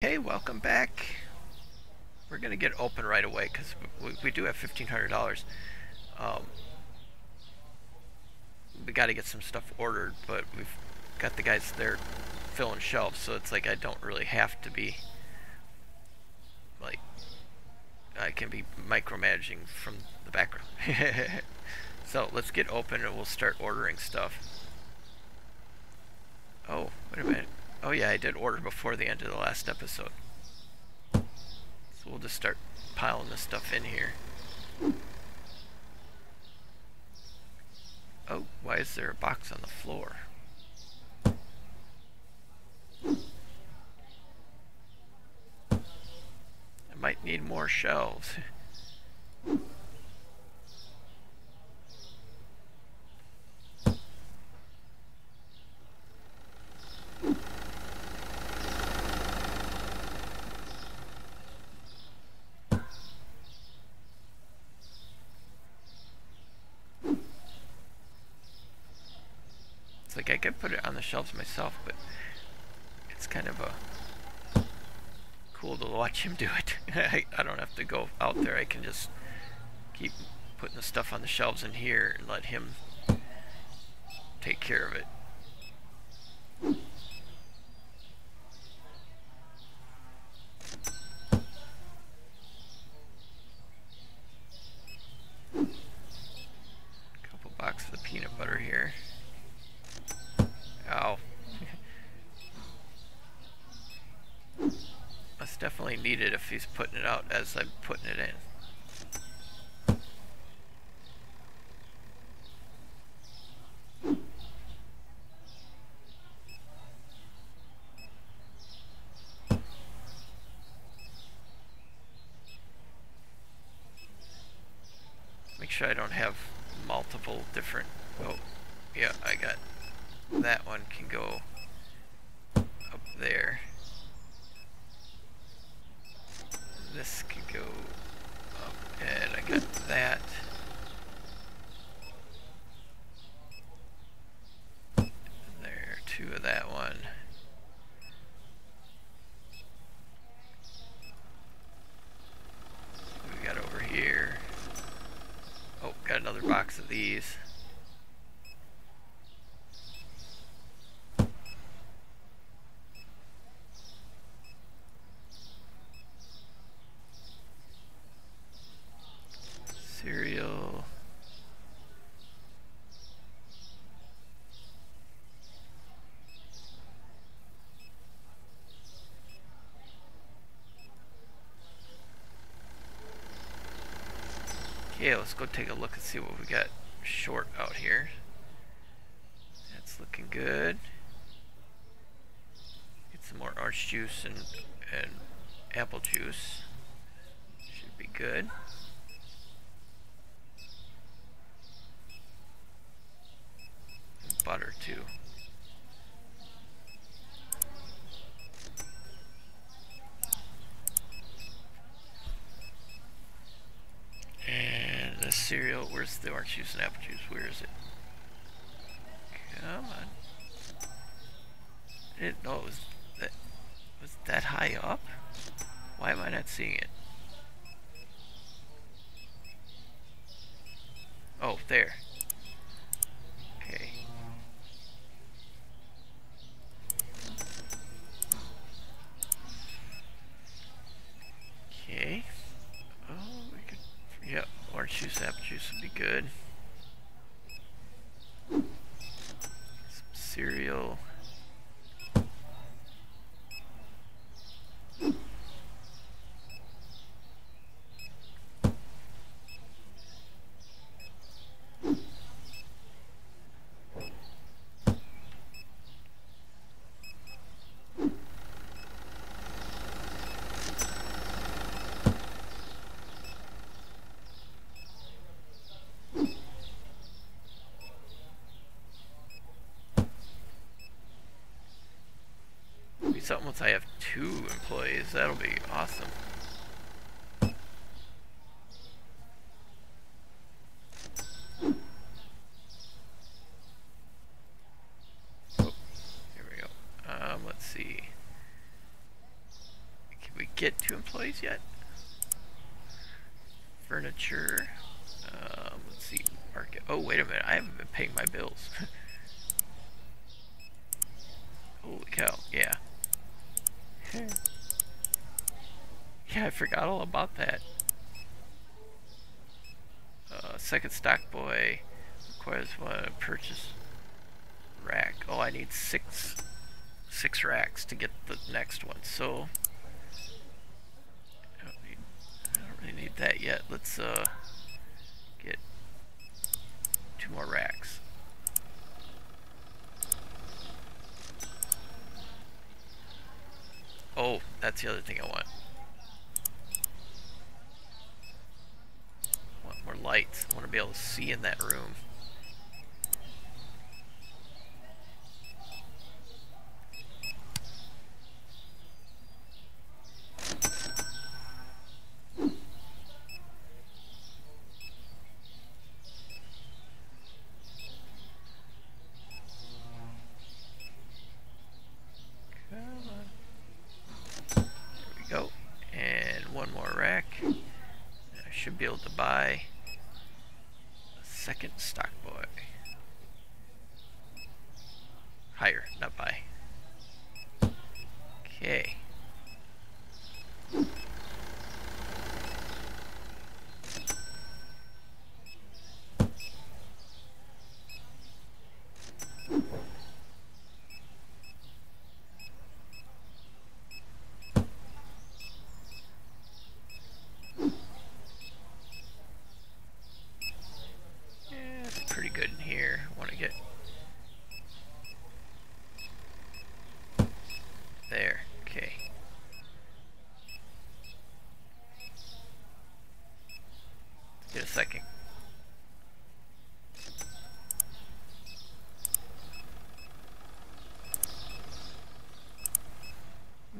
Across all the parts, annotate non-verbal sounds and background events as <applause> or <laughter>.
Hey, welcome back. We're gonna get open right away because we, we, do have fifteen hundred dollars. Um, we got to get some stuff ordered, but we've got the guys there filling shelves, so it's like I don't really have to be like I can be micromanaging from the background. <laughs> so let's get open and we'll start ordering stuff. Oh, wait a minute. Oh yeah, I did order before the end of the last episode. So we'll just start piling this stuff in here. Oh, why is there a box on the floor? I might need more shelves. <laughs> like I could put it on the shelves myself, but it's kind of a cool to watch him do it. <laughs> I, I don't have to go out there. I can just keep putting the stuff on the shelves in here and let him take care of it. Couple boxes of peanut butter here. Ow. That's definitely needed if he's putting it out as I'm putting it in. Make sure I don't have multiple different... Oh, yeah, I got that one can go up there. This could go up, and I got that. There, two of that one. we got over here? Oh, got another box of these. Cereal. Okay, let's go take a look and see what we got short out here. That's looking good. Get some more orange juice and, and apple juice. Should be good. Butter too. And the cereal, where's the orange juice and apple juice? Where is it? Come on. I didn't know oh, it was that was that high up. Why am I not seeing it? Oh, there. juice, apple juice would be good. Some cereal. Something once I have two employees. That'll be awesome. Oh, here we go. Um, let's see. Can we get two employees yet. Furniture. Um, let's see. Market. Oh, wait a minute. I haven't been paying my bills. <laughs> Holy cow. Yeah. Yeah, I forgot all about that. Uh, second stock boy requires one purchase rack. Oh, I need six six racks to get the next one. So I don't, need, I don't really need that yet. Let's uh, get two more racks. Oh, that's the other thing I want. I want more lights. I want to be able to see in that room. buy a second stock boy. Hire, not buy. Okay.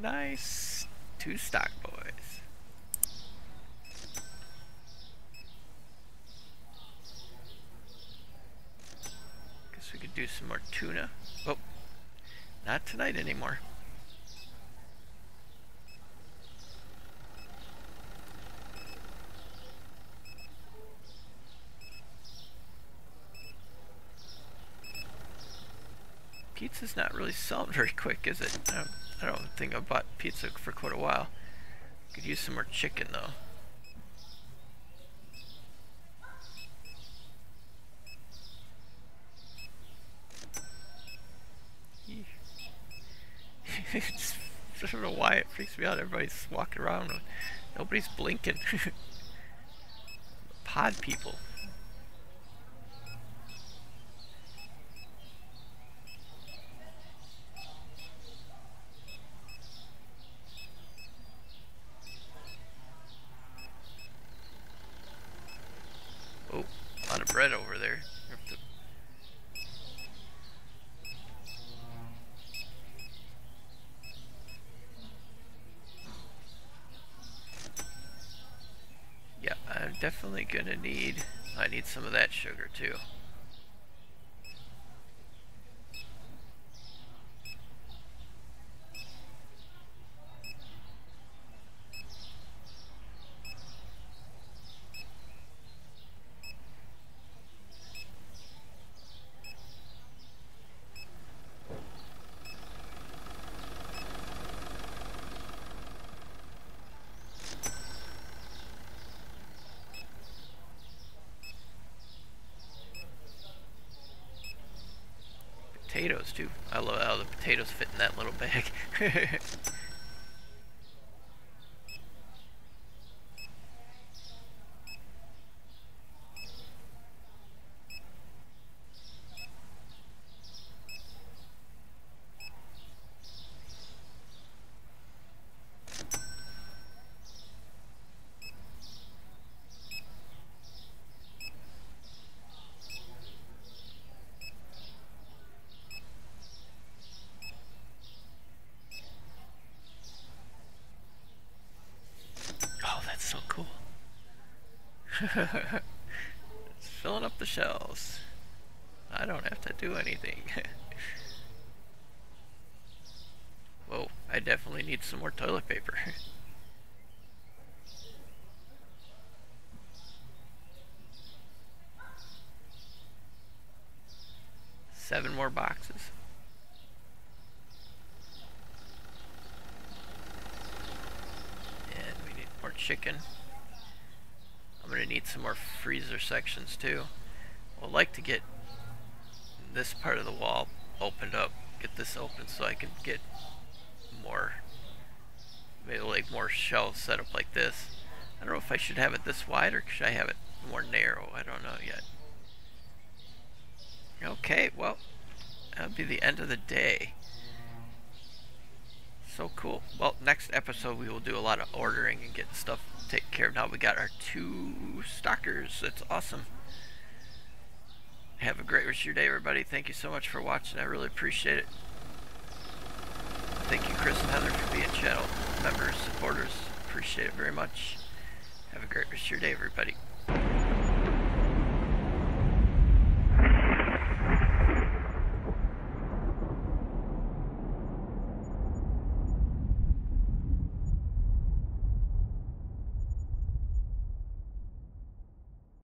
Nice. Two stock boys. Guess we could do some more tuna. Oh, not tonight anymore. Pizza's not really selling <laughs> very quick, is it? I don't think I've bought pizza for quite a while. Could use some more chicken though. <laughs> I don't know why it freaks me out. Everybody's walking around. Nobody's blinking. <laughs> Pod people. Definitely gonna need, I need some of that sugar too. potatoes too. I love how the potatoes fit in that little bag. <laughs> it's filling up the shells. I don't have to do anything. <laughs> Whoa, I definitely need some more toilet paper. <laughs> Seven more boxes. And we need more chicken. I'm going to need some more freezer sections too. I'd like to get this part of the wall opened up. Get this open so I can get more, maybe like more shelves set up like this. I don't know if I should have it this wide or should I have it more narrow. I don't know yet. Okay, well, that'll be the end of the day. So cool. Well, next episode we will do a lot of ordering and get stuff taken care of. Now we got our two stockers. That's awesome. Have a great rest of your day, everybody. Thank you so much for watching. I really appreciate it. Thank you, Chris and Heather, for being channel members, supporters. Appreciate it very much. Have a great rest of your day, everybody.